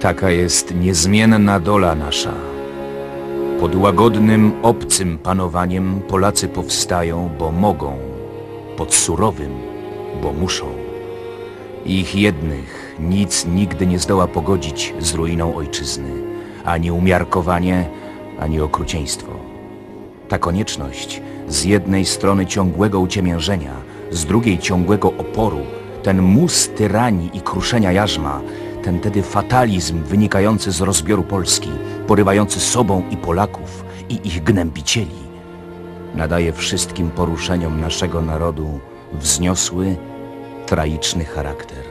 Taka jest niezmienna dola nasza. Pod łagodnym, obcym panowaniem Polacy powstają, bo mogą, pod surowym, bo muszą. Ich jednych nic nigdy nie zdoła pogodzić z ruiną ojczyzny, ani umiarkowanie, ani okrucieństwo. Ta konieczność z jednej strony ciągłego uciemiężenia, z drugiej ciągłego oporu, ten mus tyranii i kruszenia jarzma, ten tedy fatalizm wynikający z rozbioru Polski, porywający sobą i Polaków i ich gnębicieli, nadaje wszystkim poruszeniom naszego narodu wzniosły, traiczny charakter.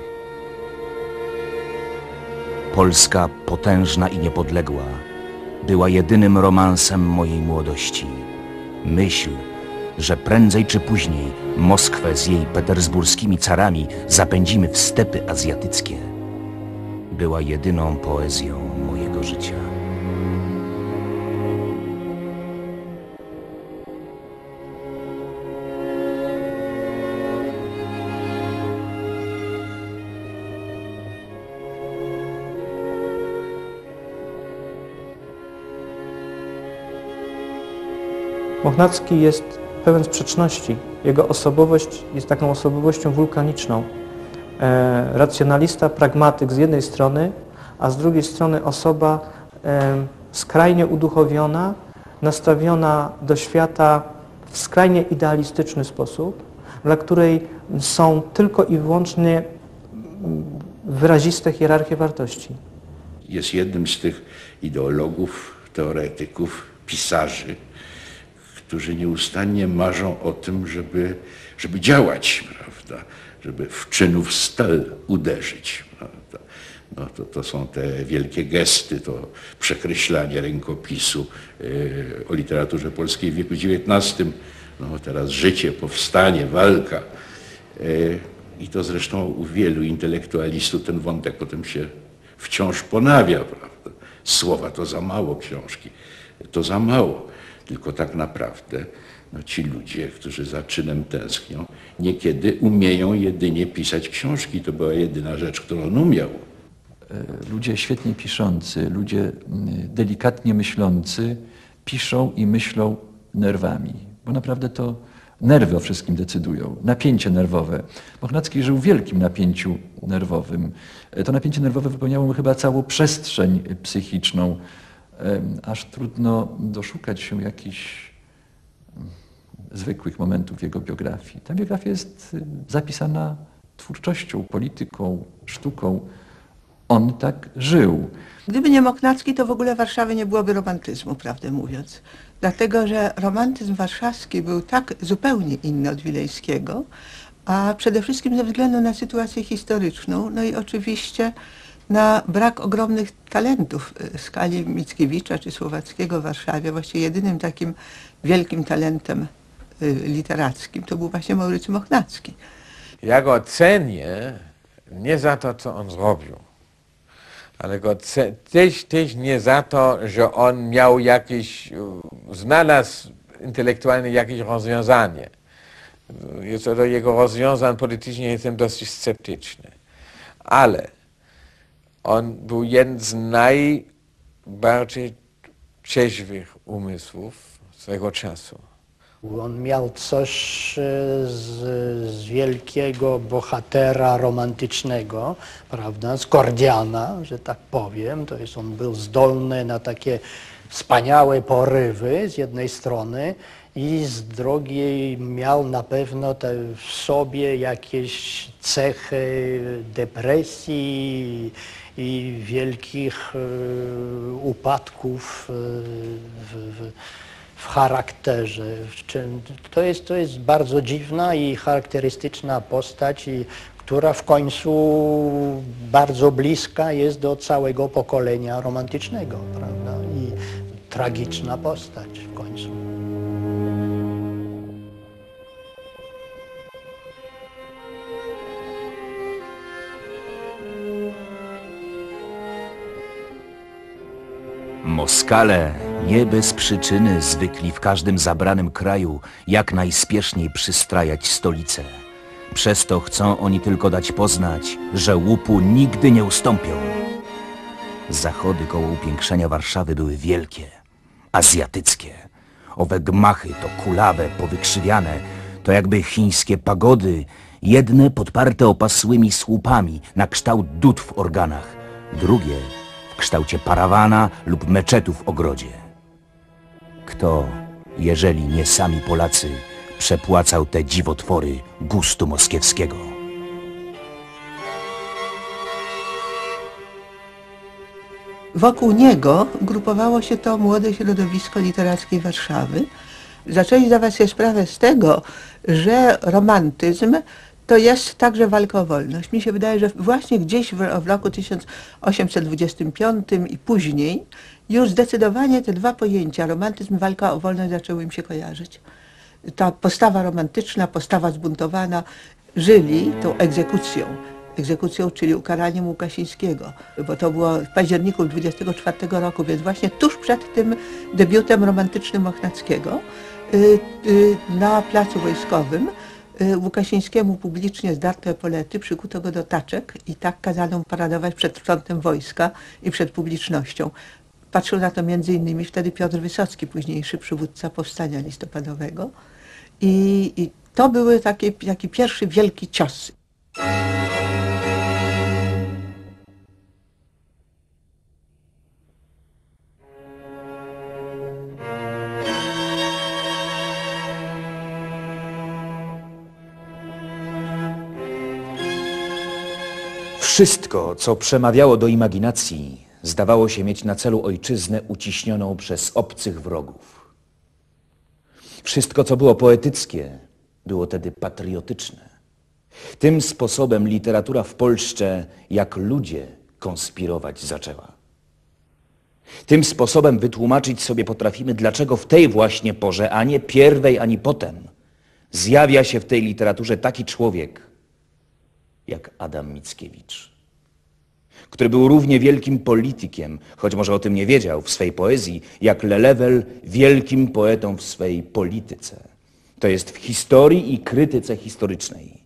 Polska potężna i niepodległa była jedynym romansem mojej młodości. Myśl, że prędzej czy później Moskwę z jej petersburskimi carami zapędzimy w stepy azjatyckie, była jedyną poezją mojego życia. Mochnacki jest pełen sprzeczności. Jego osobowość jest taką osobowością wulkaniczną. E, racjonalista, pragmatyk z jednej strony, a z drugiej strony osoba e, skrajnie uduchowiona, nastawiona do świata w skrajnie idealistyczny sposób, dla której są tylko i wyłącznie mm, wyraziste hierarchie wartości. jest jednym z tych ideologów, teoretyków, pisarzy, którzy nieustannie marzą o tym, żeby, żeby działać, prawda? żeby w czynów stel uderzyć. Prawda? No to, to są te wielkie gesty, to przekreślanie rękopisu yy, o literaturze polskiej w wieku XIX. No teraz życie, powstanie, walka. Yy, I to zresztą u wielu intelektualistów ten wątek potem się wciąż ponawia, prawda? Słowa to za mało, książki to za mało. Tylko tak naprawdę no, ci ludzie, którzy za czynem tęsknią, niekiedy umieją jedynie pisać książki. To była jedyna rzecz, którą on umiał. ludzie świetnie piszący, ludzie mm, delikatnie myślący piszą i myślą nerwami, bo naprawdę to nerwy o wszystkim decydują, napięcie nerwowe. Mochnacki żył w wielkim napięciu nerwowym. E, To napięcie nerwowe wypełniało mu chyba całą przestrzeń psychiczną, aż trudno doszukać się jakichś zwykłych momentów jego biografii. Ta biografia jest zapisana twórczością, polityką, sztuką. On tak żył. Gdyby nie Moknacki, to w ogóle w Warszawie nie byłoby romantyzmu, prawdę mówiąc. Dlatego, że romantyzm warszawski był tak zupełnie inny od wileńskiego, a przede wszystkim ze względu na sytuację historyczną, no i oczywiście na brak ogromnych talentów y, w skali Mickiewicza czy Słowackiego w Warszawie. Właściwie jedynym takim wielkim talentem y, literackim to był właśnie Maurycy Mochnacki. Ja go cenię nie za to, co on zrobił, ale go też, też nie za to, że on miał jakieś, e, znalazł intelektualnie jakieś rozwiązanie. Co do jego rozwiązań politycznie jestem dosyć sceptyczny. Ale on był jeden z najbardziej trzeźwych umysłów swego czasu. On miał coś e, z, z wielkiego bohatera romantycznego, prawda, z Kordiana, że tak powiem. To jest, on był zdolny na takie wspaniałe porywy z jednej strony i z drugiej miał na pewno w sobie jakieś cechy depresji i wielkich e, upadków e, w, w, charakterze. To jest, to jest bardzo dziwna i charakterystyczna postać, która w końcu bardzo bliska jest do całego pokolenia romantycznego, prawda? I tragiczna postać w końcu. Moskale Nie bez przyczyny zwykli w każdym zabranym kraju jak najspieszniej przystrajać stolicę. Przez to chcą oni tylko dać poznać, że łupu nigdy nie ustąpią. Zachody koło upiększenia Warszawy były wielkie, azjatyckie. Owe gmachy to kulawe, powykrzywiane, to jakby chińskie pagody, jedne podparte opasłymi słupami na kształt dud w organach, drugie kształcie parawana lub meczetu w ogrodzie. Kto, jeżeli nie sami Polacy, przepłacał te dziwotwory gustu moskiewskiego? Wokół niego grupowało się to młode środowisko literackiej Warszawy. Zaczęli zdawać sobie sprawę z tego, że romantyzm to jest także walka o wolność. Mi się wydaje, że właśnie gdzieś w, w roku 1825 i później już zdecydowanie te dwa pojęcia, romantyzm i walka o wolność, zaczęły im się kojarzyć. Ta postawa romantyczna, postawa zbuntowana, żyli tą egzekucją egzekucją, czyli ukaraniem Łukasińskiego, bo to było w październiku 24 roku, więc właśnie tuż przed tym debiutem romantycznym Ochnackiego y, y, na placu wojskowym Łukasińskiemu publicznie zdarto epolety, przykuto go do taczek i tak kazano paradować przed frontem wojska i przed publicznością. Patrzył na to między innymi wtedy Piotr Wysocki, późniejszy przywódca powstania listopadowego. I, i to były takie, taki pierwszy wielki cios. Wszystko, co przemawiało do imaginacji, zdawało się mieć na celu ojczyznę uciśnioną przez obcych wrogów. Wszystko, co było poetyckie, było tedy patriotyczne. Tym sposobem literatura w Polsce, jak ludzie, konspirować zaczęła. Tym sposobem wytłumaczyć sobie potrafimy, dlaczego w tej właśnie porze, a nie pierwej, ani potem, zjawia się w tej literaturze taki człowiek, jak Adam Mickiewicz, który był równie wielkim politykiem, choć może o tym nie wiedział w swej poezji, jak Lelewel wielkim poetą w swej polityce. To jest w historii i krytyce historycznej.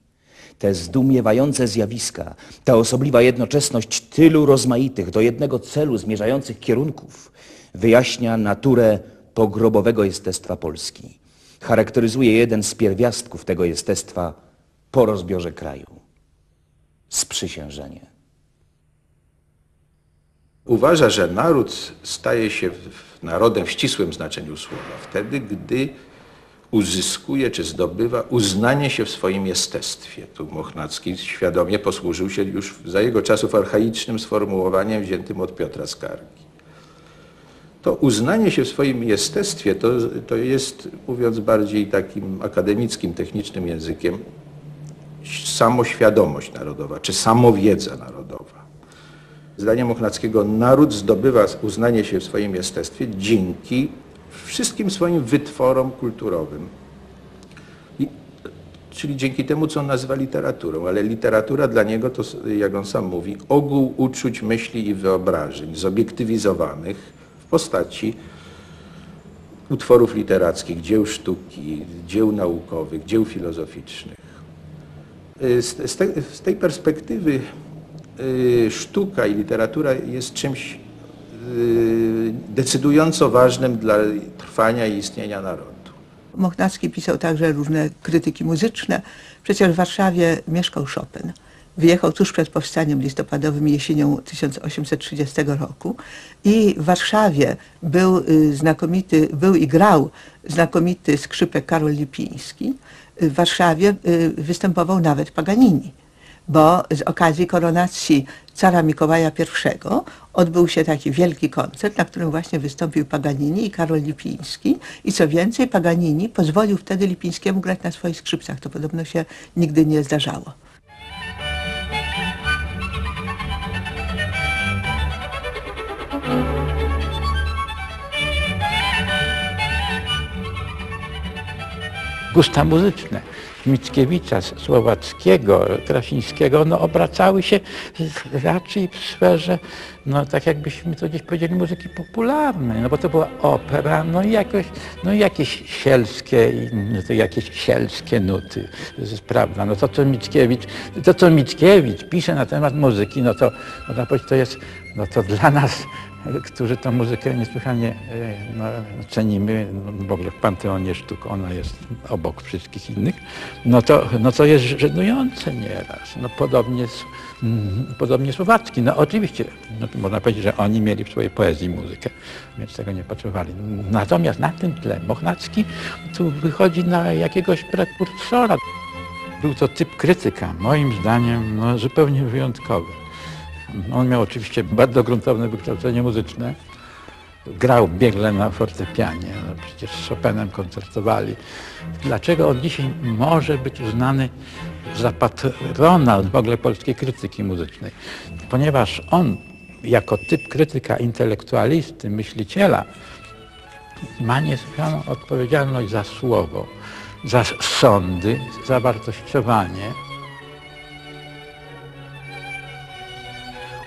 Te zdumiewające zjawiska, ta osobliwa jednoczesność tylu rozmaitych, do jednego celu zmierzających kierunków, wyjaśnia naturę pogrobowego jestestwa Polski. Charakteryzuje jeden z pierwiastków tego jestestwa po rozbiorze kraju sprzysiężenie. Uważa, że naród staje się narodem w ścisłym znaczeniu słowa wtedy, gdy uzyskuje czy zdobywa uznanie się w swoim jestestwie. Tu Mochnacki świadomie posłużył się już za jego czasów archaicznym sformułowaniem wziętym od Piotra Skargi. To uznanie się w swoim jestestwie to, to jest, mówiąc bardziej takim akademickim, technicznym językiem, samoświadomość narodowa, czy samowiedza narodowa. Zdaniem Ochnackiego naród zdobywa uznanie się w swoim jestestwie dzięki wszystkim swoim wytworom kulturowym. I, czyli dzięki temu, co on nazywa literaturą. Ale literatura dla niego to, jak on sam mówi, ogół uczuć, myśli i wyobrażeń zobiektywizowanych w postaci utworów literackich, dzieł sztuki, dzieł naukowych, dzieł filozoficznych. Y, Z, te, z tej perspektywy y, sztuka i literatura jest czymś y, decydująco ważnym dla trwania i istnienia narodu. Mochnacki pisał także różne krytyki muzyczne. Przecież w Warszawie mieszkał Chopin. Wyjechał tuż przed powstaniem listopadowym jesienią 1830 roku i w Warszawie był znakomity, był i grał znakomity skrzypek Karol Lipiński. W Warszawie y, występował nawet Paganini bo z okazji koronacji cara Mikołaja I odbył się taki wielki koncert, na którym właśnie wystąpił Paganini i Karol Lipiński. I co więcej, Paganini pozwolił wtedy Lipińskiemu grać na swoich skrzypcach. To podobno się nigdy nie zdarzało. Gusta muzyczne. Mickiewicza, Słowackiego, Krasińskiego, no obracały się raczej w sferze, no tak jakbyśmy to gdzieś powiedzieli, muzyki popularnej, no bo to była opera, no i jakoś, no jakieś sielskie, no jakieś sielskie nuty, prawda, no to co Mickiewicz, to co Mickiewicz pisze na temat muzyki, no to można powiedzieć, to jest, no to dla nas którzy tę muzykę niesłychanie e, no, cenimy, no, w Panteonie Sztuk ona jest obok wszystkich innych, no to, no to jest żenujące nieraz. No, podobnie, mm, podobnie Słowacki. No oczywiście, no, można powiedzieć, że oni mieli w swojej poezji muzykę, więc tego nie potrzebowali. Natomiast na tym tle Mochnacki tu wychodzi na jakiegoś prekursora. Był to typ krytyka, moim zdaniem no, zupełnie wyjątkowy. On miał oczywiście bardzo gruntowne wykształcenie muzyczne. Grał biegle na fortepianie, no przecież z Chopinem koncertowali. Dlaczego on dzisiaj może być uznany za patrona w ogóle polskiej krytyki muzycznej? Ponieważ on jako typ krytyka intelektualisty, myśliciela, ma niesłychaną odpowiedzialność za słowo, za sądy, za wartościowanie,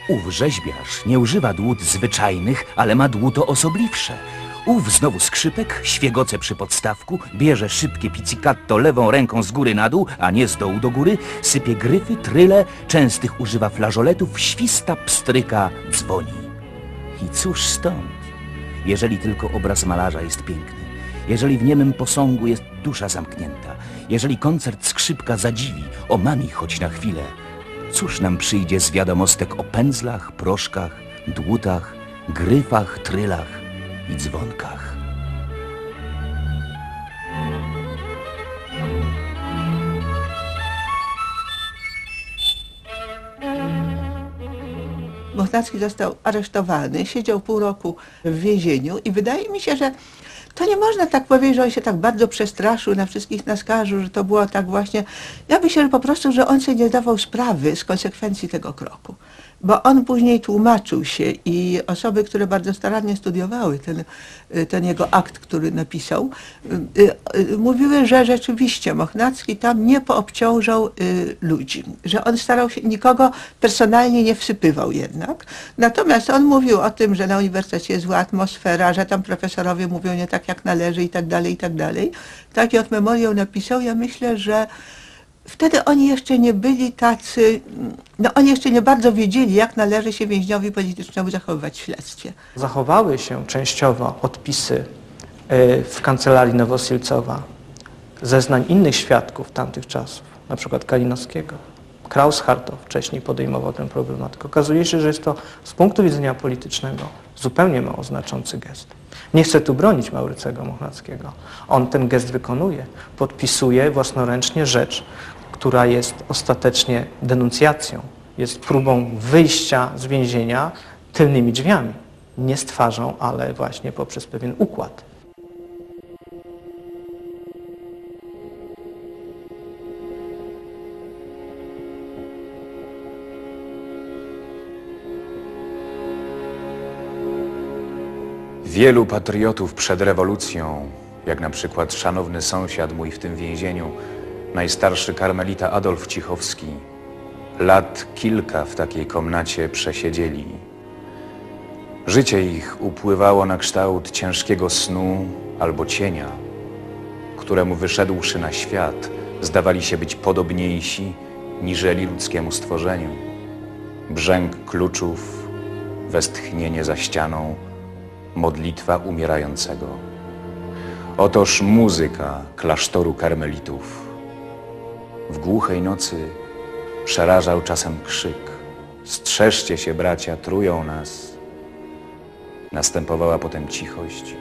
Ów rzeźbiarz nie używa dłut zwyczajnych, ale ma dłuto osobliwsze. Ów znowu skrzypek, świegoce przy podstawku, bierze szybkie pizzicato lewą ręką z góry na dół, a nie z dołu do góry, sypie gryfy, tryle, częstych używa flażoletów, śwista, pstryka, dzwoni. I cóż stąd? Jeżeli tylko obraz malarza jest piękny, jeżeli w niemym posągu jest dusza zamknięta, jeżeli koncert skrzypka zadziwi, omami choć na chwilę, Cóż nam przyjdzie z wiadomostek o pędzlach, proszkach, dłutach, gryfach, trylach i dzwonkach? Mochnacki został aresztowany, siedział pół roku w więzieniu i wydaje mi się, że to nie można tak powiedzieć, że on się tak bardzo przestraszył, na wszystkich naskarżył, że to było tak właśnie. Ja myślę, że po prostu, że on sobie nie zdawał sprawy z konsekwencji tego kroku. Bo on później tłumaczył się i osoby, które bardzo starannie studiowały ten, ten jego akt, który napisał, y, y, mówiły, że rzeczywiście Mochnacki tam nie poobciążał y, ludzi, że on starał się, nikogo personalnie nie wsypywał jednak. Natomiast on mówił o tym, że na uniwersytecie jest zła atmosfera, że tam profesorowie mówią nie tak jak należy i tak dalej, i tak dalej. Taki od memoriał napisał. Ja myślę, że wtedy oni jeszcze nie byli tacy, no oni jeszcze nie bardzo wiedzieli, jak należy się więźniowi politycznemu zachowywać w śledztwie. Zachowały się częściowo odpisy e, w kancelarii Nowosilcowa zeznań innych świadków tamtych czasów, na przykład Kalinowskiego. Kraus Hartow wcześniej podejmował tę problematykę. Okazuje się, że jest to z punktu widzenia politycznego zupełnie mało znaczący gest. Nie chcę tu bronić Maurycego Mochnackiego. On ten gest wykonuje, podpisuje własnoręcznie rzecz, która jest ostatecznie denuncjacją, jest próbą wyjścia z więzienia tylnymi drzwiami. Nie z twarzą, ale właśnie poprzez pewien układ. Wielu patriotów przed rewolucją, jak na przykład szanowny sąsiad mój w tym więzieniu, najstarszy karmelita Adolf Cichowski, lat kilka w takiej komnacie przesiedzieli. Życie ich upływało na kształt ciężkiego snu albo cienia, któremu wyszedłszy na świat, zdawali się być podobniejsi niżeli ludzkiemu stworzeniu. Brzęk kluczów, westchnienie za ścianą, modlitwa umierającego. Otoż muzyka klasztoru karmelitów. W głuchej nocy przerażał czasem krzyk. Strzeżcie się, bracia, trują nas. Następowała potem cichość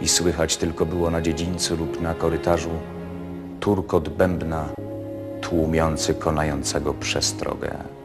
i słychać tylko było na dziedzińcu lub na korytarzu turkot bębna tłumiący konającego przestrogę.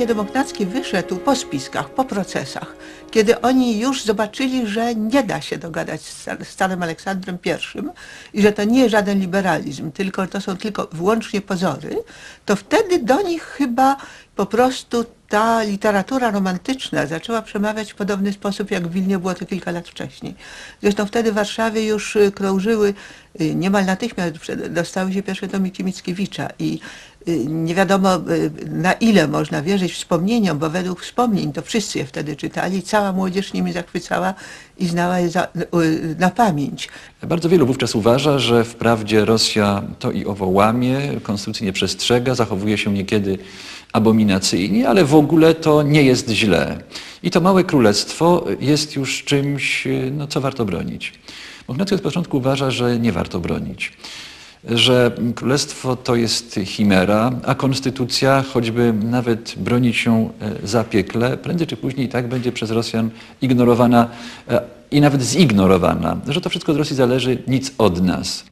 Kiedy Mochnacki wyszedł po spiskach, po procesach, kiedy oni już zobaczyli, że nie da się dogadać z Stanem Aleksandrem I i że to nie jest żaden liberalizm, tylko to są tylko wyłącznie pozory, to wtedy do nich chyba po prostu ta literatura romantyczna zaczęła przemawiać w podobny sposób, jak w Wilnie było to kilka lat wcześniej. Zresztą wtedy w Warszawie już y, krążyły, y, niemal natychmiast dostały się pierwsze tomiki Mickiewicza i nie wiadomo y, na ile można wierzyć wspomnieniom, bo według wspomnień to wszyscy je wtedy czytali, cała młodzież nimi zachwycała i znała je za, y, na pamięć. Bardzo wielu wówczas uważa, że wprawdzie Rosja to i owo łamie, konstytucji nie przestrzega, zachowuje się niekiedy abominacyjnie, ale w ogóle to nie jest źle. I to małe królestwo jest już czymś, no, co warto bronić. Mochnacki od początku uważa, że nie warto bronić. Że królestwo to jest chimera, a konstytucja, choćby nawet bronić się e, zapiekle, prędzej czy później tak będzie przez Rosjan ignorowana e, i nawet zignorowana. Że to wszystko od Rosji zależy, nic od nas.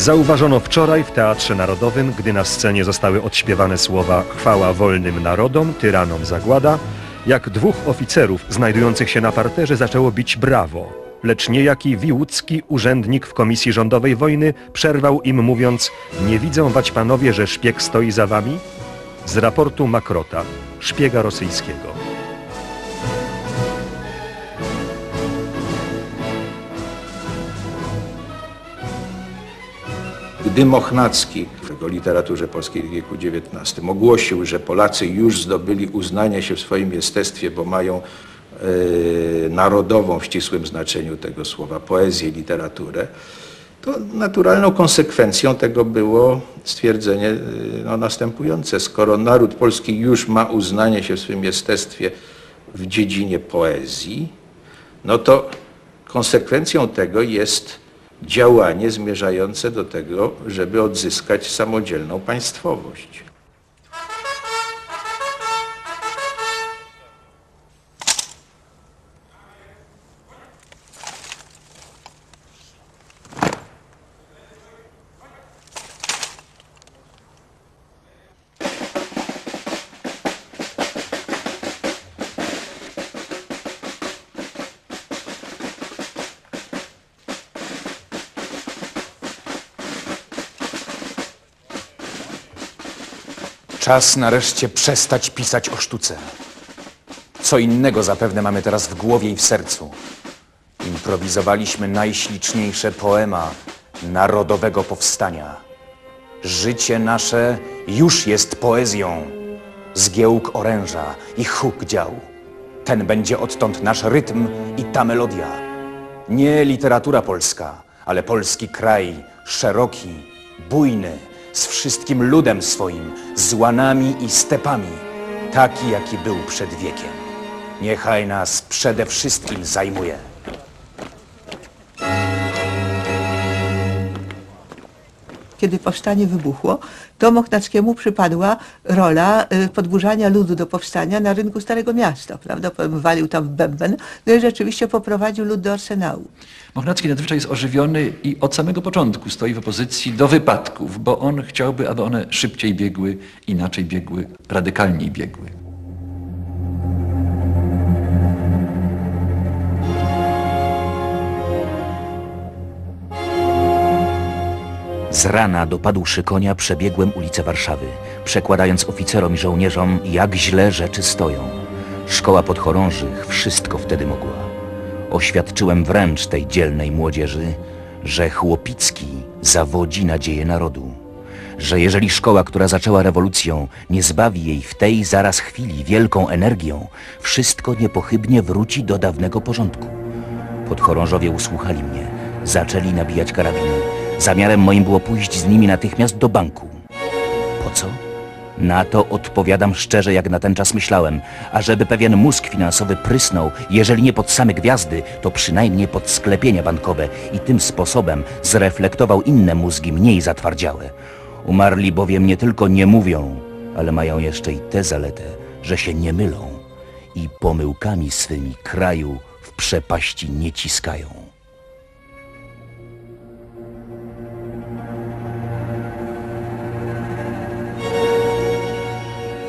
Zauważono wczoraj w Teatrze Narodowym, gdy na scenie zostały odśpiewane słowa Chwała wolnym narodom, tyranom zagłada, jak dwóch oficerów znajdujących się na parterze zaczęło bić brawo. Lecz niejaki Wiłucki, urzędnik w Komisji Rządowej Wojny, przerwał im mówiąc Nie widzą wać panowie, że szpieg stoi za wami? Z raportu Makrota, szpiega rosyjskiego. Gdy Mochnacki w literaturze polskiej w wieku XIX ogłosił, że Polacy już zdobyli uznanie się w swoim jestestwie, bo mają e, narodową w ścisłym znaczeniu tego słowa poezję literaturę, to naturalną konsekwencją tego było stwierdzenie e, no, następujące. Skoro naród polski już ma uznanie się w swym jestestwie w dziedzinie poezji, no to konsekwencją tego jest działanie zmierzające do tego, żeby odzyskać samodzielną państwowość. Czas nareszcie przestać pisać o sztuce. Co innego zapewne mamy teraz w głowie i w sercu. Improwizowaliśmy najśliczniejsze poema narodowego powstania. Życie nasze już jest poezją. Zgiełk oręża i huk dział. Ten będzie odtąd nasz rytm i ta melodia. Nie literatura polska, ale polski kraj, szeroki, bujny, z wszystkim ludem swoim, z łanami i stepami, taki jaki był przed wiekiem. Niechaj nas przede wszystkim zajmuje. kiedy powstanie wybuchło, to Mochnackiemu przypadła rola y, podburzania ludu do powstania na rynku Starego Miasta, prawda? Walił tam bęben, no i rzeczywiście poprowadził lud do Arsenału. Mochnacki nadzwyczaj jest ożywiony i od samego początku stoi w opozycji do wypadków, bo on chciałby, aby one szybciej biegły, inaczej biegły, radykalniej biegły. Z rana dopadłszy konia przebiegłem ulicę Warszawy, przekładając oficerom i żołnierzom, jak źle rzeczy stoją. Szkoła podchorążych wszystko wtedy mogła. Oświadczyłem wręcz tej dzielnej młodzieży, że Chłopicki zawodzi nadzieję narodu. Że jeżeli szkoła, która zaczęła rewolucją, nie zbawi jej w tej zaraz chwili wielką energią, wszystko niepochybnie wróci do dawnego porządku. Podchorążowie usłuchali mnie, zaczęli nabijać karabiny. Zamiarem moim było pójść z nimi natychmiast do banku. Po co? Na to odpowiadam szczerze, jak na ten czas myślałem, ażeby pewien mózg finansowy prysnął, jeżeli nie pod same gwiazdy, to przynajmniej pod sklepienia bankowe i tym sposobem zreflektował inne mózgi mniej zatwardziałe. Umarli bowiem nie tylko nie mówią, ale mają jeszcze i tę zaletę, że się nie mylą i pomyłkami swymi kraju w przepaści nie ciskają.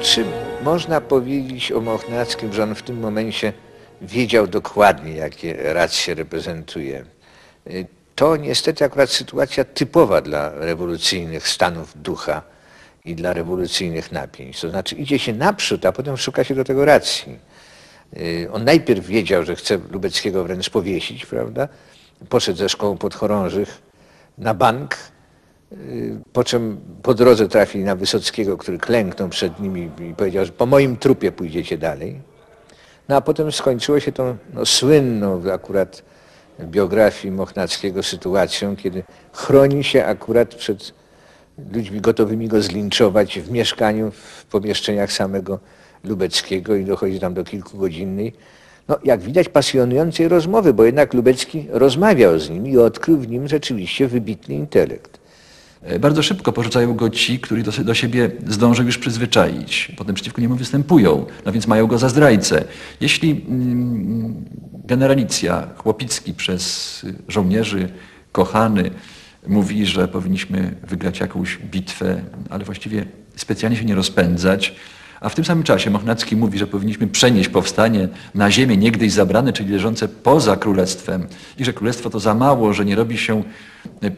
Czy można powiedzieć o Mochnackim, że on w tym momencie wiedział dokładnie, jakie racje reprezentuje? Y, To niestety akurat sytuacja typowa dla rewolucyjnych stanów ducha i dla rewolucyjnych napięć. To znaczy idzie się naprzód, a potem szuka się do tego racji. Y, On najpierw wiedział, że chce Lubeckiego wręcz powiesić, prawda? Poszedł ze szkołą podchorążych na bank, po czym po drodze trafili na Wysockiego, który klęknął przed nimi i powiedział, że po moim trupie pójdziecie dalej. No a potem skończyło się tą no, słynną akurat biografii Mochnackiego sytuacją, kiedy chroni się akurat przed ludźmi gotowymi go zlinczować w mieszkaniu, w pomieszczeniach samego Lubeckiego i dochodzi tam do kilkugodzinnej, no jak widać pasjonującej rozmowy, bo jednak Lubecki rozmawiał z nim i odkrył w nim rzeczywiście wybitny intelekt. E, Bardzo szybko porzucają go ci, którzy do, do siebie zdążą już przyzwyczaić. Potem przeciwko niemu występują, no więc mają go za zdrajcę. Jeśli mm, generalicja Chłopicki przez żołnierzy kochany mówi, że powinniśmy wygrać jakąś bitwę, ale właściwie specjalnie się nie rozpędzać, a w tym samym czasie Mochnacki mówi, że powinniśmy przenieść powstanie na ziemię niegdyś zabrane, czyli leżące poza królestwem i że królestwo to za mało, że nie robi się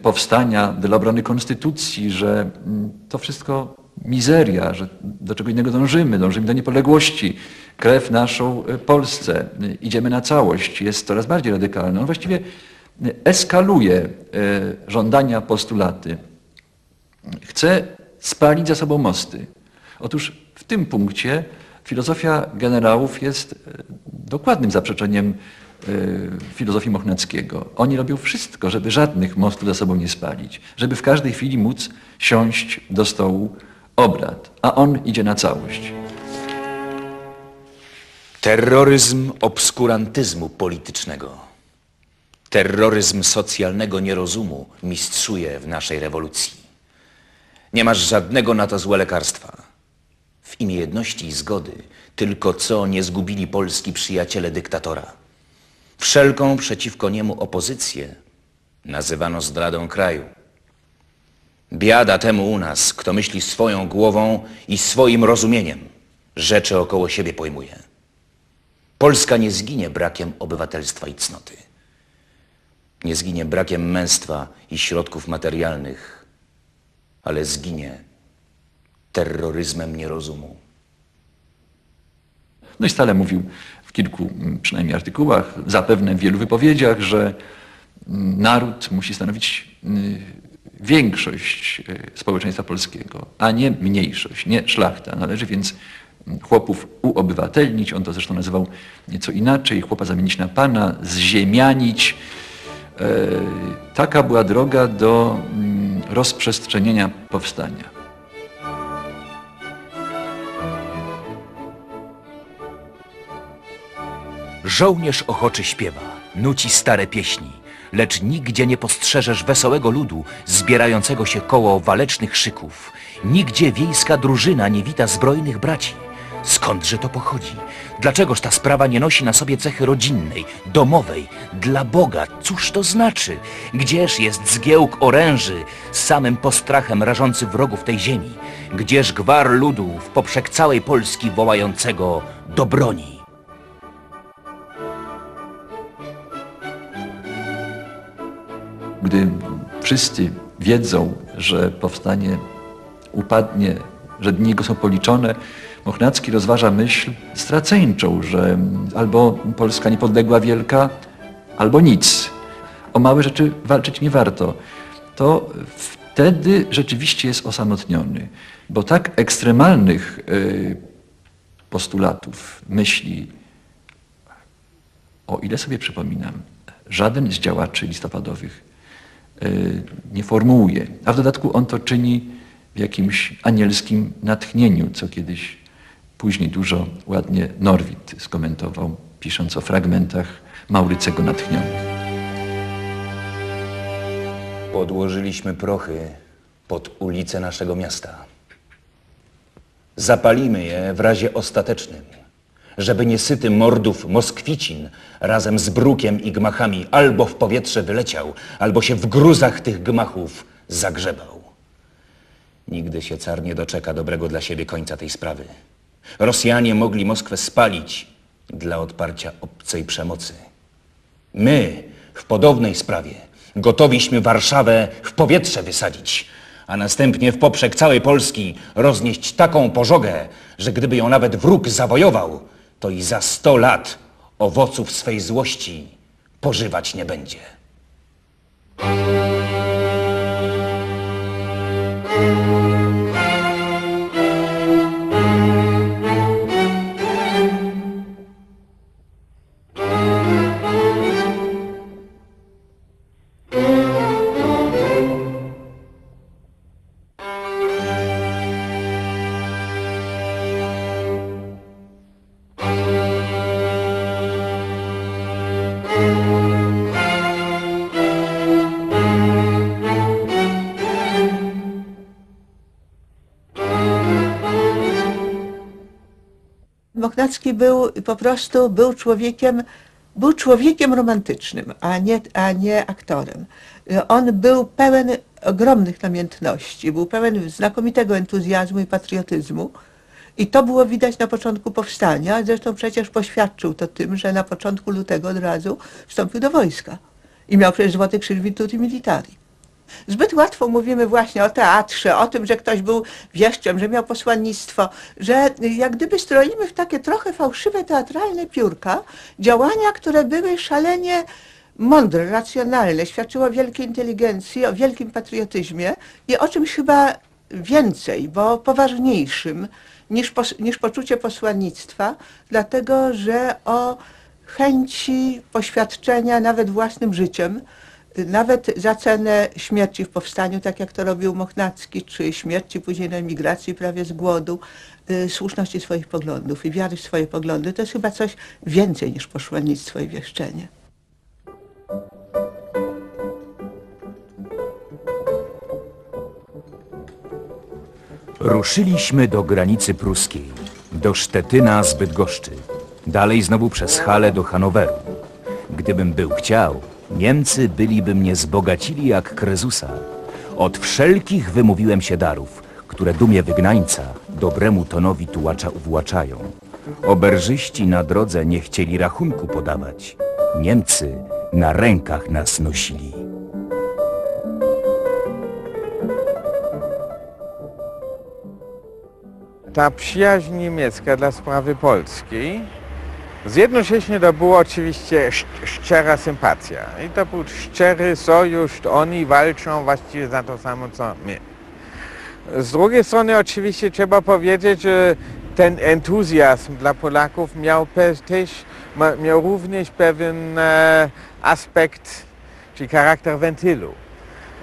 powstania dla obrony konstytucji, że mm, to wszystko mizeria, że do czego innego dążymy, dążymy do niepodległości, krew naszą y, Polsce, y, idziemy na całość, jest coraz bardziej radykalny. On właściwie y, eskaluje y, żądania, postulaty. Chce spalić za sobą mosty. Otóż w tym punkcie filozofia generałów jest e, dokładnym zaprzeczeniem e, filozofii Mochnackiego. Oni robią wszystko, żeby żadnych mostów za sobą nie spalić, żeby w każdej chwili móc siąść do stołu obrad, a on idzie na całość. Terroryzm obskurantyzmu politycznego. Terroryzm socjalnego nierozumu mistrzuje w naszej rewolucji. Nie masz żadnego na to złe lekarstwa. W imię jedności i zgody tylko co nie zgubili Polski przyjaciele dyktatora. Wszelką przeciwko niemu opozycję nazywano zdradą kraju. Biada temu u nas, kto myśli swoją głową i swoim rozumieniem, rzeczy około siebie pojmuje. Polska nie zginie brakiem obywatelstwa i cnoty. Nie zginie brakiem męstwa i środków materialnych, ale zginie terroryzmem nierozumu. No i stale mówił w kilku mm, przynajmniej artykułach, zapewne w wielu wypowiedziach, że mm, naród musi stanowić mm, większość y, społeczeństwa polskiego, a nie mniejszość, nie szlachta. Należy więc chłopów uobywatelnić, on to zresztą nazywał nieco inaczej, chłopa zamienić na pana, zziemianić. E, Taka była droga do rozprzestrzenienia powstania. Żołnierz ochoczy śpiewa, nuci stare pieśni, lecz nigdzie nie postrzeżesz wesołego ludu zbierającego się koło walecznych szyków. Nigdzie wiejska drużyna nie wita zbrojnych braci. Skądże to pochodzi? Dlaczegoż ta sprawa nie nosi na sobie cechy rodzinnej, domowej, dla Boga? Cóż to znaczy? Gdzież jest zgiełk oręży, samym postrachem rażący wrogów tej ziemi? Gdzież gwar ludu w poprzek całej Polski wołającego do broni? Gdy wszyscy wiedzą, że powstanie upadnie, że dni jego są policzone, Mochnacki rozważa myśl straceńczą, że albo Polska niepodległa wielka, albo nic. O małe rzeczy walczyć nie warto. To wtedy rzeczywiście jest osamotniony, bo tak ekstremalnych y, postulatów, myśli, o ile sobie przypominam, żaden z działaczy listopadowych nie formułuje. A w dodatku on to czyni w jakimś anielskim natchnieniu, co kiedyś później dużo ładnie Norwid skomentował, pisząc o fragmentach Maurycego natchnionych. Podłożyliśmy prochy pod ulice naszego miasta. Zapalimy je w razie ostatecznym, żeby niesyty mordów Moskwicin razem z brukiem i gmachami albo w powietrze wyleciał, albo się w gruzach tych gmachów zagrzebał. Nigdy się car nie doczeka dobrego dla siebie końca tej sprawy. Rosjanie mogli Moskwę spalić dla odparcia obcej przemocy. My w podobnej sprawie gotowiśmy Warszawę w powietrze wysadzić, a następnie w poprzek całej Polski roznieść taką pożogę, że gdyby ją nawet wróg zawojował, to i za sto lat owoców swej złości pożywać nie będzie. Mochnacki był po prostu był człowiekiem, był człowiekiem romantycznym, a nie, a nie aktorem. On był pełen ogromnych namiętności, był pełen znakomitego entuzjazmu i patriotyzmu. I to było widać na początku powstania, zresztą przecież poświadczył to tym, że na początku lutego od razu wstąpił do wojska. I miał przecież Złoty Krzyż Virtuti Militari. Zbyt łatwo mówimy właśnie o teatrze, o tym, że ktoś był wieszczem, że miał posłannictwo, że jak gdyby stroimy w takie trochę fałszywe teatralne piórka działania, które były szalenie mądre, racjonalne, świadczyło o wielkiej inteligencji, o wielkim patriotyzmie i o czymś chyba więcej, bo poważniejszym niż, pos, niż poczucie posłannictwa, dlatego że o chęci poświadczenia nawet własnym życiem, nawet za cenę śmierci w powstaniu, tak jak to robił Mochnacki, czy śmierci później na emigracji prawie z głodu, y, słuszności swoich poglądów i wiary w swoje poglądy. To jest chyba coś więcej niż posłannictwo i wieszczenie. Ruszyliśmy do granicy pruskiej, do Sztetyna z Bydgoszczy, dalej znowu przez Hale do Hanoweru. Gdybym był chciał, Niemcy byliby mnie zbogacili jak Krezusa. Od wszelkich wymówiłem się darów, które dumie wygnańca dobremu tonowi tułacza uwłaczają. Oberżyści na drodze nie chcieli rachunku podawać. Niemcy na rękach nas nosili. Ta przyjaźń niemiecka dla sprawy polskiej Zjednocześnie to była oczywiście sz- szczera sympatia. I to był szczery sojusz, oni walczą właściwie za to samo co my. Z drugiej strony oczywiście trzeba powiedzieć, że ten entuzjazm dla Polaków miał też, miał również pewien e, aspekt, czy charakter wentylu.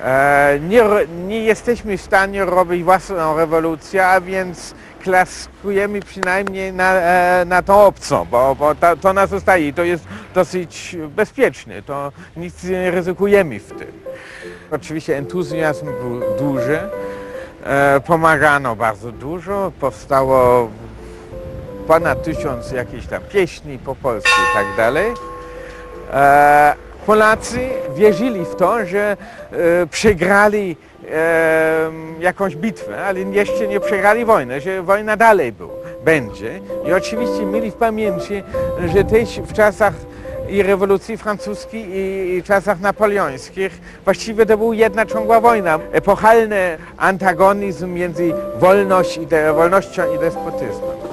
E, nie, nie jesteśmy w stanie robić własną rewolucję, a więc klaskujemy przynajmniej na, e, na tą obcą, bo, bo to, to nas zostaje i to jest dosyć bezpieczne, to nic nie ryzykujemy w tym. Oczywiście entuzjazm był duży, e, pomagano bardzo dużo, powstało ponad tysiąc jakichś tam pieśni po polsku i tak dalej. E, Polacy wierzyli w to, że przegrali e, jakąś bitwę, ale jeszcze nie przegrali wojny, że wojna dalej był, będzie. I oczywiście mieli w pamięci, że też w czasach i rewolucji francuskiej i, i czasach napoleońskich właściwie to była jedna ciągła wojna. Epochalny antagonizm między wolność i de, wolnością i despotyzmem.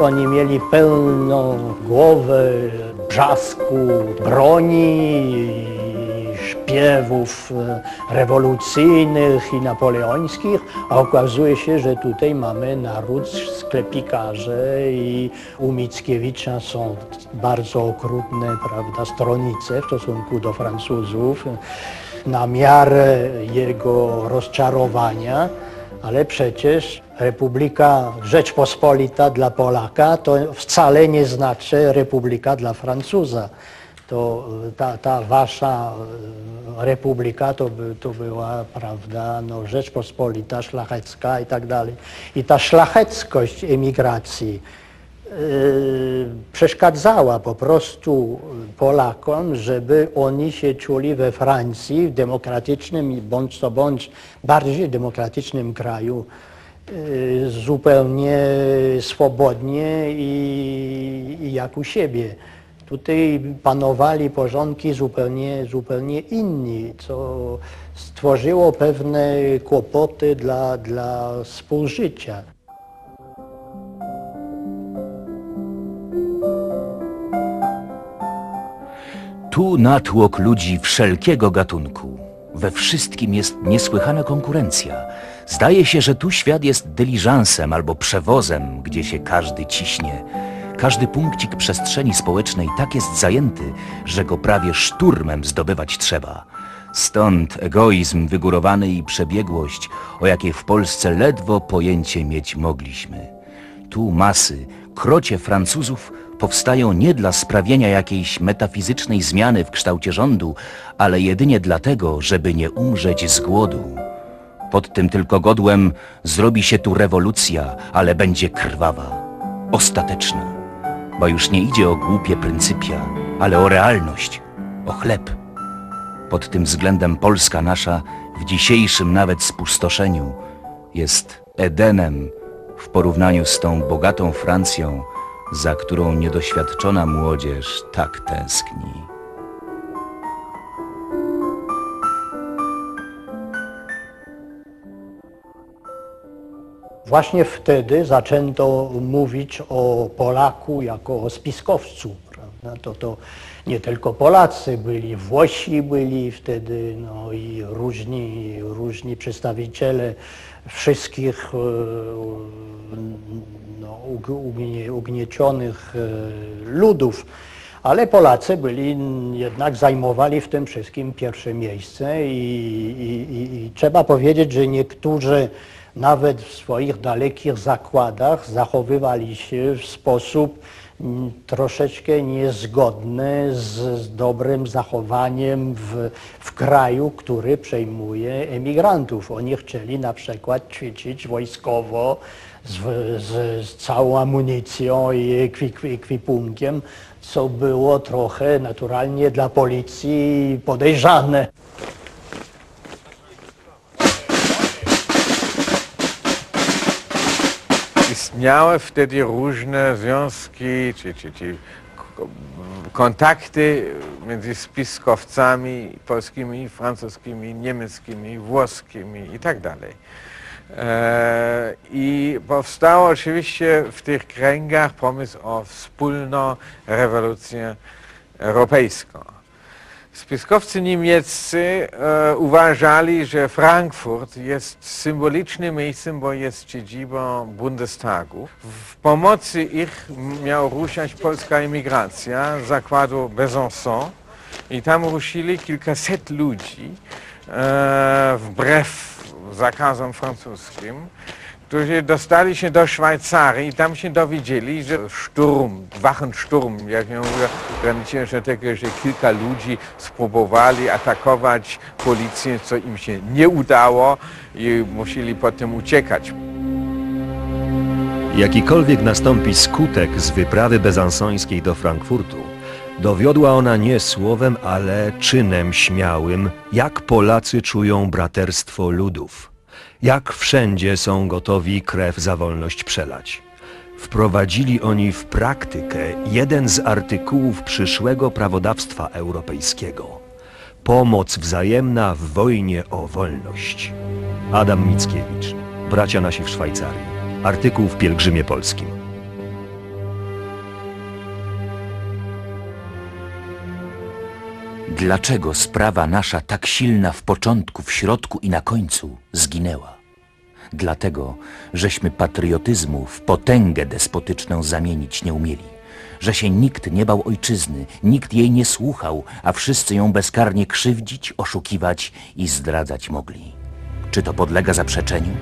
Oni mieli pełną głowę brzasku broni, śpiewów rewolucyjnych i napoleońskich, a okazuje się, że tutaj mamy naród sklepikarze i u Mickiewicza są bardzo okrutne prawda, stronice w stosunku do Francuzów na miarę jego rozczarowania, ale przecież Republika Rzeczpospolita dla Polaka to wcale nie znaczy Republika dla Francuza. To y, ta, ta wasza y, republika to, by, to była, prawda, no, Rzeczpospolita, szlachecka i tak dalej. I ta szlacheckość emigracji y, przeszkadzała po prostu Polakom, żeby oni się czuli we Francji, w demokratycznym bądź co bądź bardziej demokratycznym kraju, zupełnie swobodnie i, i jak u siebie. Tutaj panowali porządki zupełnie, zupełnie inni, co stworzyło pewne kłopoty dla, dla współżycia. Tu natłok ludzi wszelkiego gatunku. We wszystkim jest niesłychana konkurencja. Zdaje się, że tu świat jest dyliżansem albo przewozem, gdzie się każdy ciśnie. Każdy punkcik przestrzeni społecznej tak jest zajęty, że go prawie szturmem zdobywać trzeba. Stąd egoizm wygórowany i przebiegłość, o jakiej w Polsce ledwo pojęcie mieć mogliśmy. Tu masy, krocie Francuzów powstają nie dla sprawienia jakiejś metafizycznej zmiany w kształcie rządu, ale jedynie dlatego, żeby nie umrzeć z głodu. Pod tym tylko godłem zrobi się tu rewolucja, ale będzie krwawa, ostateczna. Bo już nie idzie o głupie pryncypia, ale o realność, o chleb. Pod tym względem Polska nasza w dzisiejszym nawet spustoszeniu jest Edenem w porównaniu z tą bogatą Francją, za którą niedoświadczona młodzież tak tęskni. Właśnie wtedy zaczęto mówić o Polaku jako o spiskowcu. Prawda? To, to nie tylko Polacy byli, Włosi byli wtedy no i różni, różni przedstawiciele wszystkich e, no, ug- ugnie, ugniecionych e, ludów. Ale Polacy byli jednak zajmowali w tym wszystkim pierwsze miejsce i, i, i trzeba powiedzieć, że niektórzy nawet w swoich dalekich zakładach zachowywali się w sposób mm, troszeczkę niezgodny z, dobrym zachowaniem w, w kraju, który przejmuje emigrantów. Oni chcieli na przykład ćwiczyć wojskowo z, z, z całą amunicją i ekwi- ekwipunkiem, co było trochę naturalnie dla policji podejrzane. Istniały wtedy różne związki czy, czy, czy kontakty między spiskowcami polskimi, francuskimi, niemieckimi, włoskimi i tak dalej. E, I powstał oczywiście w tych kręgach pomysł o wspólną rewolucję europejską. Spiskowcy niemieccy e, uważali, że Frankfurt jest symbolicznym miejscem, bo jest siedzibą Bundestagu. W pomocy ich miała ruszać polska emigracja z zakładu Besançon i tam ruszyli kilkaset ludzi e, wbrew zakazom francuskim, którzy dostali się do Szwajcarii i tam się dowiedzieli, że szturm, Wachensturm, jak się do tego, że kilka ludzi spróbowali atakować policję, co im się nie udało i musieli potem uciekać. Jakikolwiek nastąpi skutek z wyprawy bezansońskiej do Frankfurtu, dowiodła ona nie słowem, ale czynem śmiałym, jak Polacy czują braterstwo ludów. Jak wszędzie są gotowi krew za wolność przelać. Wprowadzili oni w praktykę jeden z artykułów przyszłego prawodawstwa europejskiego. Pomoc wzajemna w wojnie o wolność. Adam Mickiewicz, bracia nasi w Szwajcarii. Artykuł w Pielgrzymie Polskim. Dlaczego sprawa nasza tak silna w początku, w środku i na końcu zginęła? Dlatego, żeśmy patriotyzmu w potęgę despotyczną zamienić nie umieli. Że się nikt nie bał ojczyzny, nikt jej nie słuchał, a wszyscy ją bezkarnie krzywdzić, oszukiwać i zdradzać mogli. Czy to podlega zaprzeczeniu?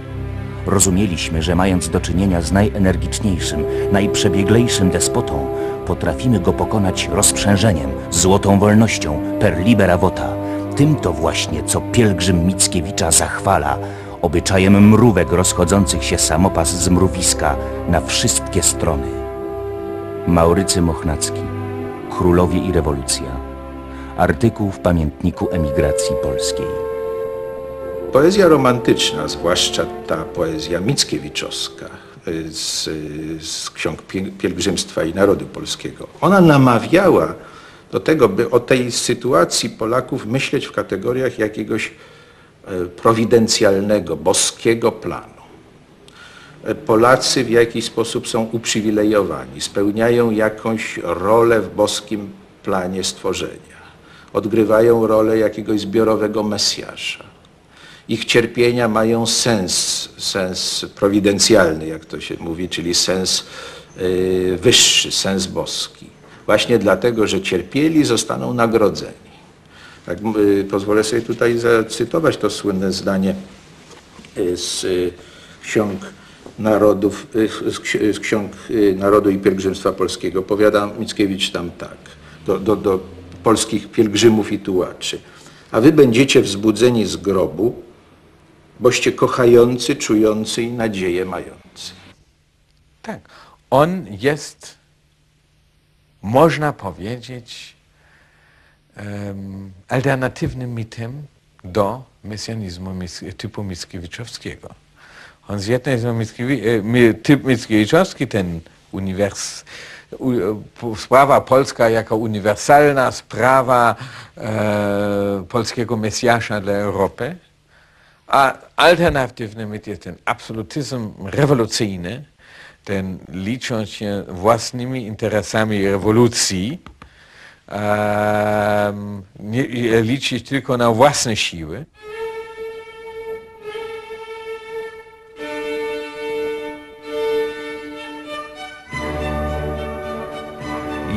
Rozumieliśmy, że mając do czynienia z najenergiczniejszym, najprzebieglejszym despotą, potrafimy go pokonać rozprzężeniem, złotą wolnością, per libera vota. Tym to właśnie, co pielgrzym Mickiewicza zachwala, obyczajem mrówek rozchodzących się samopas z mrówiska na wszystkie strony. Maurycy Mochnacki, Królowie i rewolucja. Artykuł w pamiętniku emigracji polskiej. Poezja romantyczna, zwłaszcza ta poezja mickiewiczowska y, z, z ksiąg Pie- Pielgrzymstwa i Narodu Polskiego, ona namawiała do tego, by o tej sytuacji Polaków myśleć w kategoriach jakiegoś e, prowidencjalnego, boskiego planu. E, Polacy w jakiś sposób są uprzywilejowani, spełniają jakąś rolę w boskim planie stworzenia, odgrywają rolę jakiegoś zbiorowego Mesjasza ich cierpienia mają sens, sens prowidencjalny, jak to się mówi, czyli sens y, wyższy, sens boski. Właśnie dlatego, że cierpieli, zostaną nagrodzeni. Tak, y, pozwolę sobie tutaj zacytować to słynne zdanie y, z ksiąg narodów, z, ksi- z ksiąg Narodu i Pielgrzymstwa Polskiego. Powiada Mickiewicz tam tak, do, do, do polskich pielgrzymów i tułaczy. A wy będziecie wzbudzeni z grobu, boście kochający, czujący i nadzieję mający. Tak. On jest, można powiedzieć, em, alternatywnym mitem do mesjanizmu typu Mickiewiczowskiego. On z jednej strony e, typ Mickiewiczowski, ten uniwers, sprawa polska jako uniwersalna sprawa e, polskiego Mesjasza dla Europy, a alternatywny mit jest ten absolutyzm rewolucyjny, ten licząc się własnymi interesami rewolucji, em, nie, liczyć tylko na własne siły.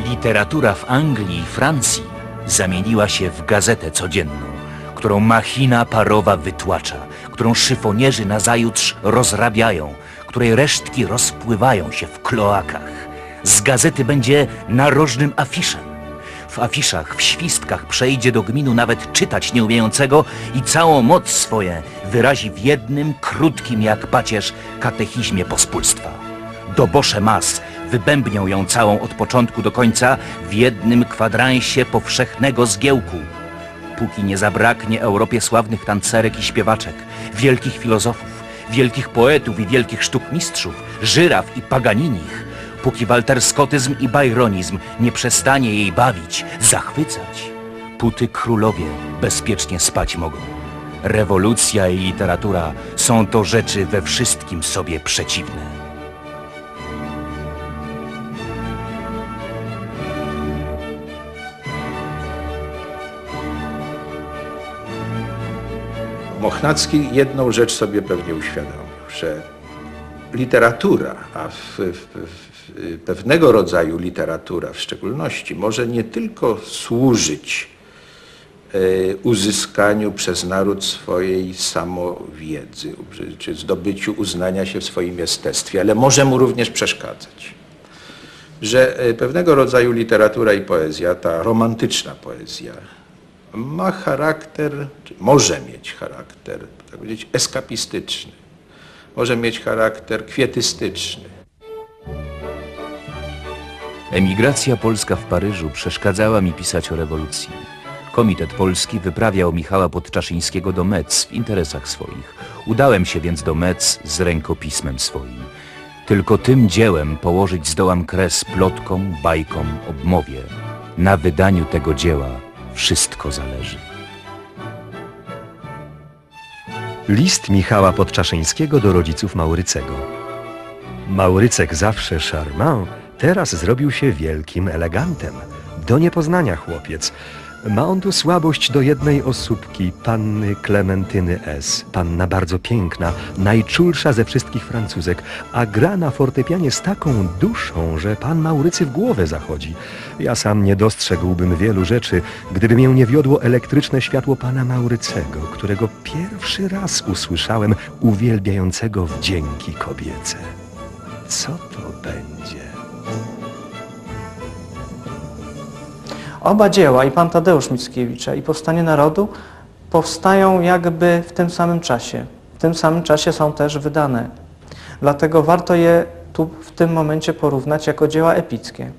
Literatura w Anglii i Francji zamieniła się w gazetę codzienną, którą machina parowa wytłacza, którą szyfonierzy nazajutrz rozrabiają, której resztki rozpływają się w kloakach. Z gazety będzie narożnym afiszem. W afiszach, w świstkach przejdzie do gminu nawet czytać nieumiejącego i całą moc swoje wyrazi w jednym, krótkim jak pacierz, katechizmie pospólstwa. Dobosze mas wybębnią ją całą od początku do końca w jednym kwadransie powszechnego zgiełku. Póki nie zabraknie Europie sławnych tancerek i śpiewaczek, wielkich filozofów, wielkich poetów i wielkich sztukmistrzów, Żyraf i Paganinich, póki walterskotyzm i bajronizm nie przestanie jej bawić, zachwycać, póty królowie bezpiecznie spać mogą. Rewolucja i literatura są to rzeczy we wszystkim sobie przeciwne. Mochnacki jedną rzecz sobie pewnie uświadomił, że literatura, a w, w, w, pewnego rodzaju literatura w szczególności, może nie tylko służyć e, uzyskaniu przez naród swojej samowiedzy, czy, zdobyciu uznania się w swoim jestestwie, ale może mu również przeszkadzać. Że e, pewnego rodzaju literatura i poezja, ta romantyczna poezja, ma charakter, może mieć charakter, tak powiedzieć, eskapistyczny. Może mieć charakter kwietystyczny. Emigracja polska w Paryżu przeszkadzała mi pisać o rewolucji. Komitet Polski wyprawiał Michała Podczaszyńskiego do Metz w interesach swoich. Udałem się więc do Metz z rękopismem swoim. Tylko tym dziełem położyć zdołam kres plotkom, bajkom, obmowie. Na wydaniu tego dzieła wszystko zależy. List Michała Podczaszyńskiego do rodziców Maurycego. Maurycek zawsze charmant, teraz zrobił się wielkim elegantem. Do niepoznania chłopiec. Ma on tu słabość do jednej osóbki, panny Klementyny S. Panna bardzo piękna, najczulsza ze wszystkich Francuzek, a gra na fortepianie z taką duszą, że pan Maurycy w głowę zachodzi. Ja sam nie dostrzegłbym wielu rzeczy, gdyby mię nie wiodło elektryczne światło pana Maurycego, którego pierwszy raz usłyszałem uwielbiającego wdzięki kobiece. Co to będzie? Oba dzieła, i pan Tadeusz Mickiewicza, i Powstanie Narodu, powstają jakby w tym samym czasie. W tym samym czasie są też wydane. Dlatego warto je tu w tym momencie porównać jako dzieła epickie.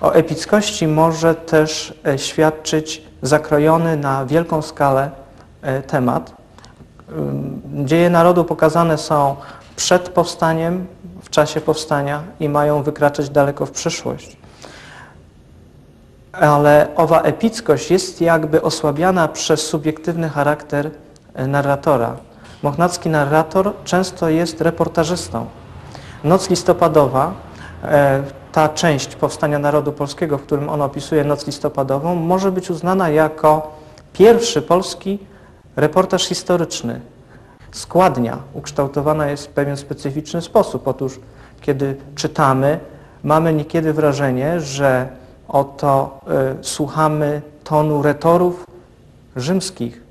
O epickości może też e, świadczyć zakrojony na wielką skalę e, temat. Dzieje narodu pokazane są przed powstaniem, w czasie powstania i mają wykraczać daleko w przyszłość ale owa epickość jest jakby osłabiana przez subiektywny charakter e, narratora. Mochnacki narrator często jest reportażystą. Noc listopadowa, e, ta część powstania narodu polskiego, w którym on opisuje noc listopadową, może być uznana jako pierwszy polski reportaż historyczny. Składnia ukształtowana jest w pewien specyficzny sposób. Otóż, kiedy czytamy, mamy niekiedy wrażenie, że oto y, słuchamy tonu retorów rzymskich.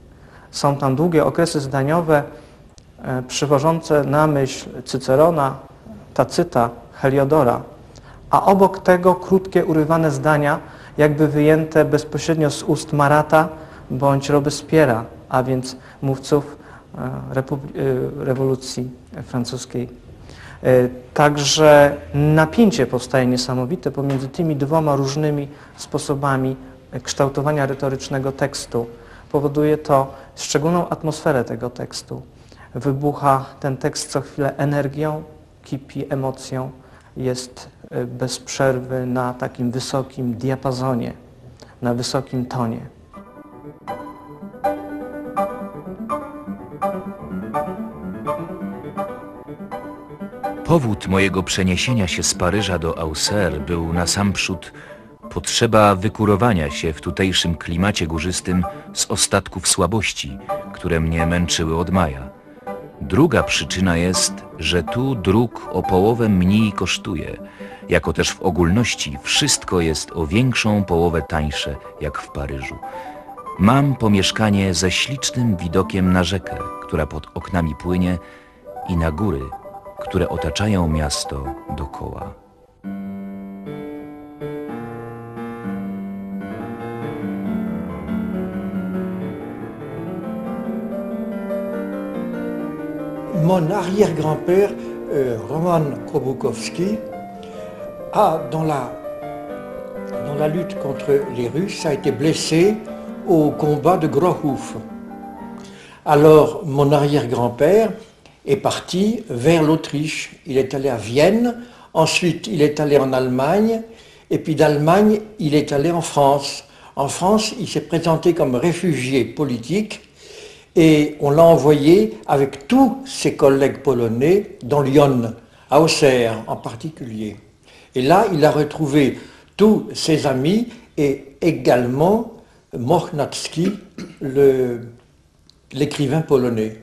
Są tam długie okresy zdaniowe y, przywożące na myśl Cycerona, Tacyta, Heliodora, a obok tego krótkie, urywane zdania, jakby wyjęte bezpośrednio z ust Marata bądź Robespiera, a więc mówców y, rewolucji francuskiej. E, Także napięcie powstaje niesamowite pomiędzy tymi dwoma różnymi sposobami e, kształtowania retorycznego tekstu. Powoduje to szczególną atmosferę tego tekstu. Wybucha ten tekst co chwilę energią, kipi emocją, jest e, bez przerwy na takim wysokim diapazonie, na wysokim tonie. Powód mojego przeniesienia się z Paryża do Auxerre był nasamprzód potrzeba wykurowania się w tutejszym klimacie górzystym z ostatków słabości, które mnie męczyły od maja. Druga przyczyna jest, że tu dróg o połowę mniej kosztuje, jako też w ogólności wszystko jest o większą połowę tańsze, jak w Paryżu. Mam pomieszkanie ze ślicznym widokiem na rzekę, która pod oknami płynie i na góry, które otaczają miasto dokoła. Mon arrière-grand-père, euh, Roman Krobukowski, a, dans la, dans la lutte contre les Russes, a été blessé au combat de Grohouf. Alors, mon arrière-grand-père est parti vers l'Autriche. Il est allé à Vienne, ensuite il est allé en Allemagne, et puis d'Allemagne, il est allé en France. En France, il s'est présenté comme réfugié politique et on l'a envoyé avec tous ses collègues polonais dans Lyon, à Auxerre en particulier. Et là, il a retrouvé tous ses amis et également Mochnacki, le- l'écrivain polonais.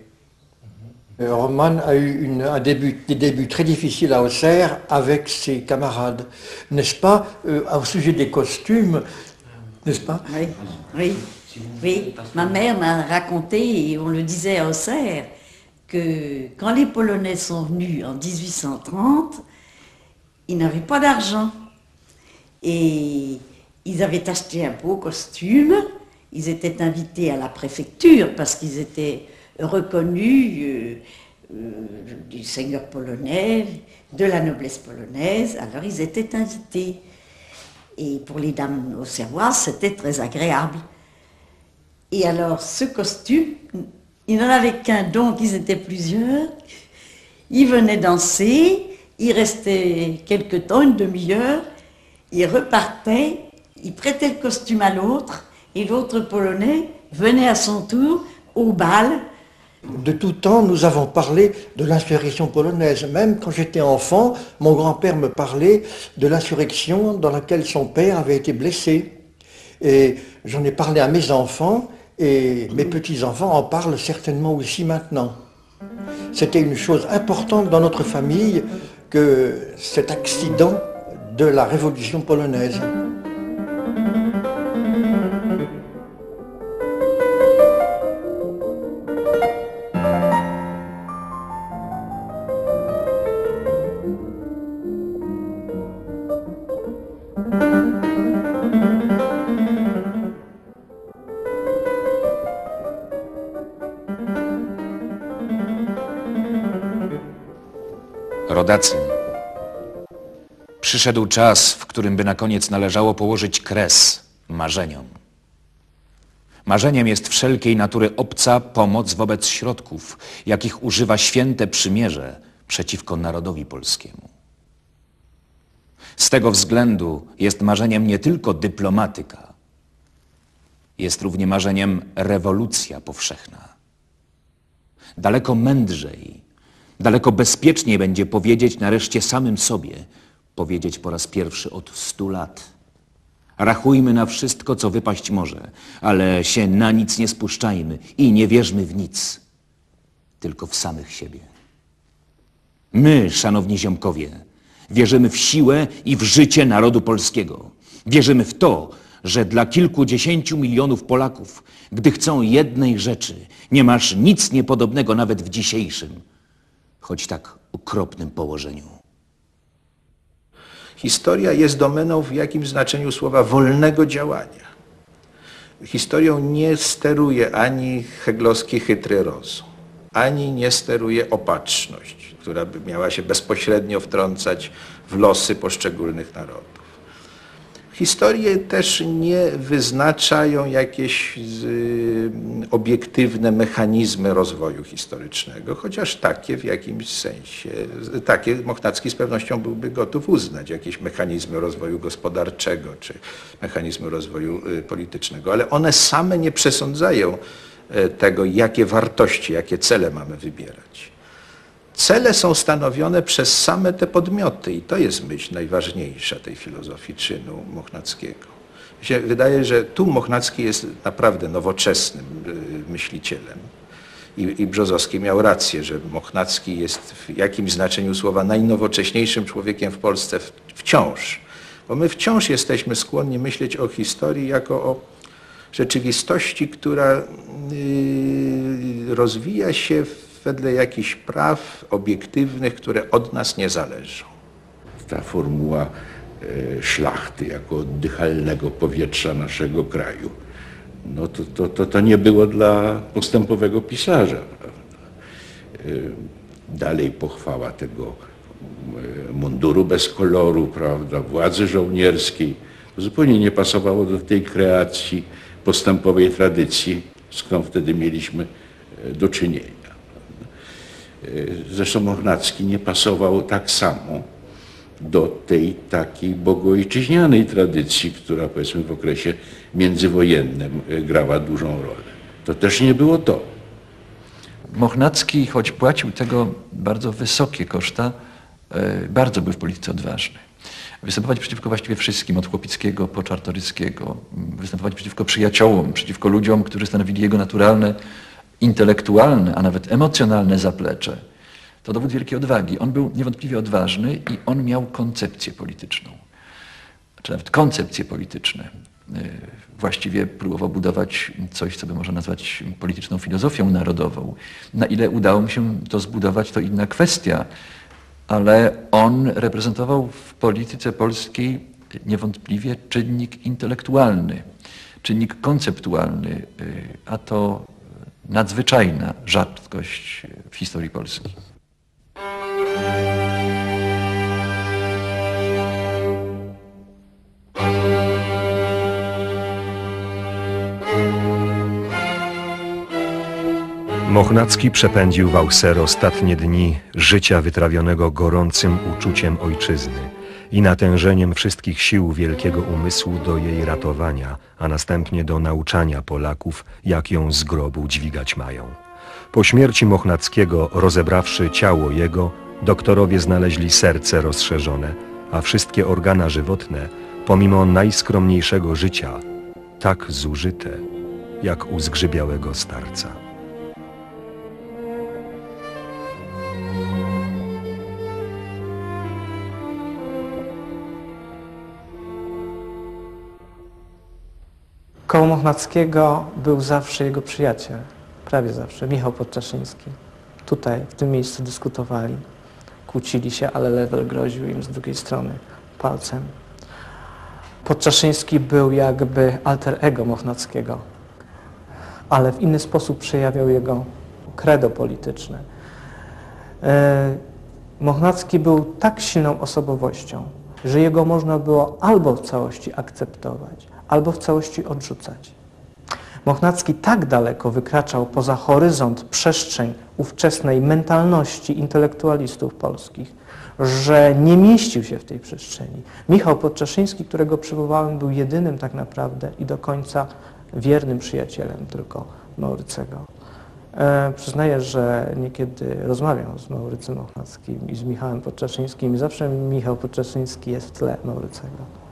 Euh, Roman a eu des débuts très difficiles à Auxerre avec ses camarades, n'est-ce pas Euh, Au sujet des costumes, n'est-ce pas Oui, oui, oui. Ma mère m'a raconté, et on le disait à Auxerre, que quand les Polonais sont venus en 1830, ils n'avaient pas d'argent. Et ils avaient acheté un beau costume, ils étaient invités à la préfecture parce qu'ils étaient reconnus euh, euh, du seigneur polonais, de la noblesse polonaise, alors ils étaient invités. Et pour les dames auxerroises, c'était très agréable. Et alors, ce costume, il n'en avait qu'un, donc ils étaient plusieurs. Ils venaient danser, ils restaient quelque temps, une demi-heure, ils repartaient, ils prêtaient le costume à l'autre, et l'autre polonais venait à son tour au bal. De tout temps, nous avons parlé de l'insurrection polonaise. Même quand j'étais enfant, mon grand-père me parlait de l'insurrection dans laquelle son père avait été blessé. Et j'en ai parlé à mes enfants et mes petits-enfants en parlent certainement aussi maintenant. C'était une chose importante dans notre famille que cet accident de la révolution polonaise. Rodacy, przyszedł czas, w którym by na koniec należało położyć kres marzeniom. Marzeniem jest wszelkiej natury obca pomoc wobec środków, jakich używa święte przymierze przeciwko narodowi polskiemu. Z tego względu jest marzeniem nie tylko dyplomatyka, jest równie marzeniem rewolucja powszechna. Daleko mędrzej, daleko bezpieczniej będzie powiedzieć nareszcie samym sobie, powiedzieć po raz pierwszy od stu lat. Rachujmy na wszystko, co wypaść może, ale się na nic nie spuszczajmy i nie wierzmy w nic, tylko w samych siebie. My, szanowni ziomkowie, wierzymy w siłę i w życie narodu polskiego. Wierzymy w to, że dla kilkudziesięciu milionów Polaków, gdy chcą jednej rzeczy, nie masz nic niepodobnego nawet w dzisiejszym, choć tak okropnym położeniu. Historia jest domeną w jakim znaczeniu słowa wolnego działania. Historią nie steruje ani heglowski chytry rozum, ani nie steruje opatrzność, która by miała się bezpośrednio wtrącać w losy poszczególnych narodów. Historie też nie wyznaczają jakieś y, obiektywne mechanizmy rozwoju historycznego, chociaż takie w jakimś sensie, takie Mochnacki z pewnością byłby gotów uznać, jakieś mechanizmy rozwoju gospodarczego czy mechanizmy rozwoju y, politycznego, ale one same nie przesądzają y, tego, jakie wartości, jakie cele mamy wybierać. Cele są stanowione przez same te podmioty i to jest myśl najważniejsza tej filozofii czynu Mochnackiego. Się wydaje, że tu Mochnacki jest naprawdę nowoczesnym y, myślicielem. I, I Brzozowski miał rację, że Mochnacki jest w jakimś znaczeniu słowa najnowocześniejszym człowiekiem w Polsce w, wciąż. Bo my wciąż jesteśmy skłonni myśleć o historii jako o rzeczywistości, która y, rozwija się w wedle jakichś praw obiektywnych, które od nas nie zależą. Ta formuła e, szlachty jako oddychalnego powietrza naszego kraju, no to, to, to, to nie było dla postępowego pisarza. E, dalej pochwała tego e, munduru bez koloru, prawda, władzy żołnierskiej. To zupełnie nie pasowało do tej kreacji postępowej tradycji, z którą wtedy mieliśmy do czynienia. Zresztą Mochnacki nie pasował tak samo do tej takiej bogoojczyźnianej tradycji, która powiedzmy w okresie międzywojennym grała dużą rolę. To też nie było to. Mochnacki, choć płacił tego bardzo wysokie koszta, e, bardzo był w polityce odważny. Występować przeciwko właściwie wszystkim, od Chłopickiego po Czartoryskiego, występować przeciwko przyjaciołom, przeciwko ludziom, którzy stanowili jego naturalne intelektualne, a nawet emocjonalne zaplecze, to dowód wielkiej odwagi. On był niewątpliwie odważny i on miał koncepcję polityczną, czy nawet koncepcje polityczne. Y, właściwie próbował budować coś, co by można nazwać polityczną filozofią narodową. Na ile udało mu się to zbudować, to inna kwestia, ale on reprezentował w polityce polskiej niewątpliwie czynnik intelektualny, czynnik konceptualny, y, a to nadzwyczajna rzadkość w historii Polski. Mochnacki przepędził w Auxerre ostatnie dni życia wytrawionego gorącym uczuciem ojczyzny i natężeniem wszystkich sił wielkiego umysłu do jej ratowania, a następnie do nauczania Polaków, jak ją z grobu dźwigać mają. Po śmierci Mochnackiego, rozebrawszy ciało jego, doktorowie znaleźli serce rozszerzone, a wszystkie organa żywotne, pomimo najskromniejszego życia, tak zużyte, jak u zgrzybiałego starca. Koło Mochnackiego był zawsze jego przyjaciel, prawie zawsze, Michał Podczaszyński. Tutaj, w tym miejscu dyskutowali, kłócili się, ale Lewel groził im z drugiej strony palcem. Podczaszyński był jakby alter ego Mochnackiego, ale w inny sposób przejawiał jego credo polityczne. E, Mochnacki był tak silną osobowością, że jego można było albo w całości akceptować, albo w całości odrzucać. Mochnacki tak daleko wykraczał poza horyzont, przestrzeń ówczesnej mentalności intelektualistów polskich, że nie mieścił się w tej przestrzeni. Michał Podczaszyński, którego przywołałem, był jedynym tak naprawdę i do końca wiernym przyjacielem tylko Maurycego. E, przyznaję, że niekiedy rozmawiam z Maurycym Ochnackim i z Michałem Podczaszyńskim i zawsze Michał Podczaszyński jest w tle Maurycego.